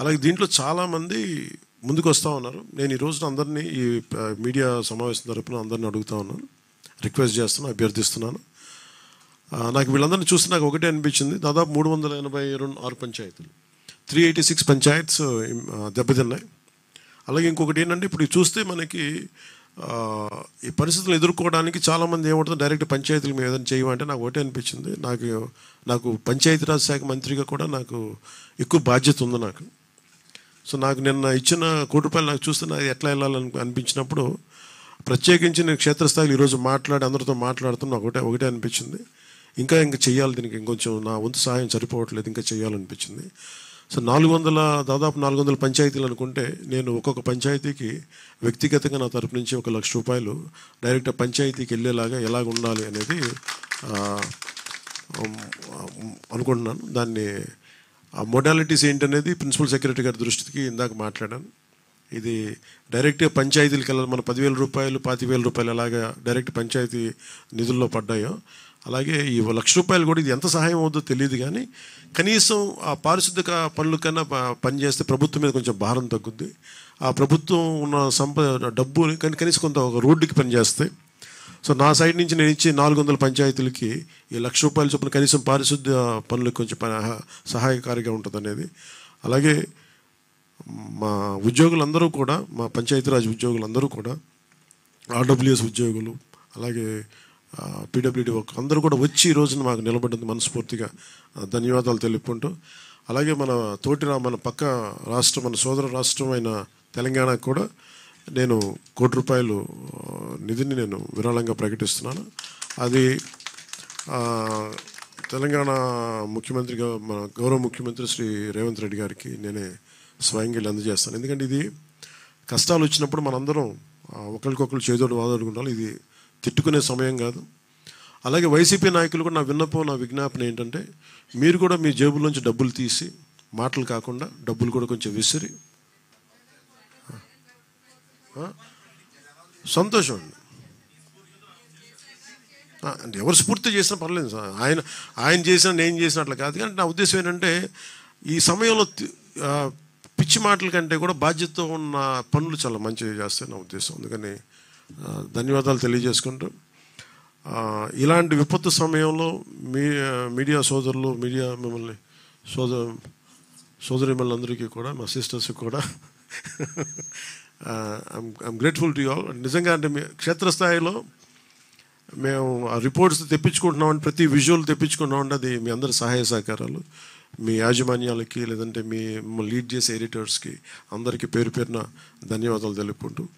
అలాగే దీంట్లో చాలామంది ముందుకు వస్తూ ఉన్నారు. నేను ఈ రోజున అందరినీ ఈ మీడియా సమావేశం తరపున అందరిని అడుగుతా ఉన్నాను. రిక్వెస్ట్ చేస్తున్నాను అభ్యర్థిస్తున్నాను. నాకు వీళ్ళందరినీ చూస్తే నాకు ఒకటే అనిపించింది. దాదాపు మూడు వందల ఎనభై రెండు ఆరు పంచాయతీలు. త్రీ ఎయిటీ సిక్స్ పంచాయత్స్ దెబ్బతిన్నాయి. అలాగే ఇంకొకటి ఏంటంటే ఇప్పుడు చూస్తే మనకి ఈ పరిస్థితులు ఎదుర్కోవడానికి చాలామంది ఏమవుతుంది డైరెక్ట్ పంచాయతీలు మేము ఏదైనా చేయమంటే నాకు ఒకటే అనిపించింది. నాకు నాకు పంచాయతీరాజ్ శాఖ మంత్రిగా కూడా నాకు ఎక్కువ బాధ్యత ఉంది నాకు. సో నాకు నిన్న ఇచ్చిన కోటి రూపాయలు నాకు చూస్తే నాకు ఎట్లా వెళ్ళాలని అనిపించినప్పుడు ప్రత్యేకించి నేను క్షేత్రస్థాయిలో ఈరోజు మాట్లాడి అందరితో మాట్లాడుతున్నా ఒకటే ఒకటే అనిపించింది. ఇంకా ఇంకా చేయాలి దీనికి ఇంకొంచెం నా వంతు సహాయం సరిపోవట్లేదు ఇంకా చేయాలనిపించింది సో నాలుగు వందల దాదాపు నాలుగు వందల పంచాయతీలు అనుకుంటే నేను ఒక్కొక్క పంచాయతీకి వ్యక్తిగతంగా నా తరపు నుంచి ఒక లక్ష రూపాయలు డైరెక్ట్ పంచాయతీకి వెళ్ళేలాగా ఎలాగ ఉండాలి అనేది అనుకుంటున్నాను. దాన్ని ఆ మోడాలిటీస్ ఏంటనేది ప్రిన్సిపల్ సెక్రటరీ గారి దృష్టికి ఇందాక మాట్లాడాను. ఇది డైరెక్ట్గా పంచాయతీలకు వెళ్ళాలి మన పదివేల రూపాయలు పాతివేల రూపాయలు ఎలాగా డైరెక్ట్ పంచాయతీ నిధుల్లో పడ్డాయో అలాగే ఈ లక్ష రూపాయలు కూడా ఇది ఎంత సహాయం అవుతుందో తెలియదు కానీ కనీసం ఆ పారిశుద్ధిక పనుల కన్నా పనిచేస్తే ప్రభుత్వం మీద కొంచెం భారం తగ్గుద్ది. ఆ ప్రభుత్వం ఉన్న సంపద డబ్బు కానీ కనీసం కొంత ఒక రోడ్డుకి పనిచేస్తాయి సో నా సైడ్ నుంచి నేను ఇచ్చే నాలుగు వందల పంచాయతీలకి ఈ లక్ష రూపాయల చొప్పున కనీసం పారిశుద్ధ్య పనులకు కొంచెం సహాయకారిగా ఉంటుంది అనేది అలాగే మా ఉద్యోగులందరూ కూడా మా పంచాయతీరాజ్ ఉద్యోగులందరూ కూడా ఆర్డబ్ల్యూఎస్ ఉద్యోగులు అలాగే పీడబ్ల్యూడి వర్క్ అందరూ కూడా వచ్చి ఈ రోజున మాకు నిలబడింది మనస్ఫూర్తిగా. ధన్యవాదాలు తెలుపుకుంటూ అలాగే మన తోటి మన పక్క రాష్ట్రం మన సోదర రాష్ట్రం అయిన తెలంగాణకు కూడా నేను కోటి రూపాయలు నిధిని నేను విరాళంగా ప్రకటిస్తున్నాను. అది తెలంగాణ ముఖ్యమంత్రిగా మన గౌరవ ముఖ్యమంత్రి శ్రీ రేవంత్ రెడ్డి గారికి నేనే స్వయంగా వెళ్ళి అందజేస్తాను. ఎందుకంటే ఇది కష్టాలు వచ్చినప్పుడు మనందరం ఒకరికొకరు చేదోడు వాదోడుకుంటాం ఇది తిట్టుకునే సమయం కాదు. అలాగే వైసీపీ నాయకులు కూడా నా విన్నపం నా విజ్ఞాపన ఏంటంటే మీరు కూడా మీ జేబులోంచి డబ్బులు తీసి మాటలు కాకుండా డబ్బులు కూడా కొంచెం విసిరి సంతోషం. అండి అంటే ఎవరు స్ఫూర్తి చేసినా పర్లేదు సార్. ఆయన ఆయన చేసినా నేను చేసిన అట్లా కాదు. కానీ నా ఉద్దేశం ఏంటంటే ఈ సమయంలో పిచ్చి మాటల కంటే కూడా బాధ్యతతో ఉన్న పనులు చాలా మంచిగా చేస్తాయి నా ఉద్దేశం. అందుకని ధన్యవాదాలు తెలియజేసుకుంటూ ఇలాంటి విపత్తు సమయంలో మీ మీడియా సోదరులు మీడియా మిమ్మల్ని సోదరు సోదరి మిమ్మల్ని అందరికీ కూడా మా సిస్టర్స్కి కూడా ఐమ్ గ్రేట్ఫుల్ టు ఆల్ నిజంగా అంటే మీ క్షేత్రస్థాయిలో మేము ఆ రిపోర్ట్స్ తెప్పించుకుంటున్నామంటే ప్రతి విజువల్ తెప్పించుకుంటున్నామంటే అది మీ అందరి సహాయ సహకారాలు మీ యాజమాన్యాలకి లేదంటే మీ లీడ్ చేసే ఎడిటర్స్కి అందరికీ పేరు పేరున ధన్యవాదాలు తెలుపుకుంటూ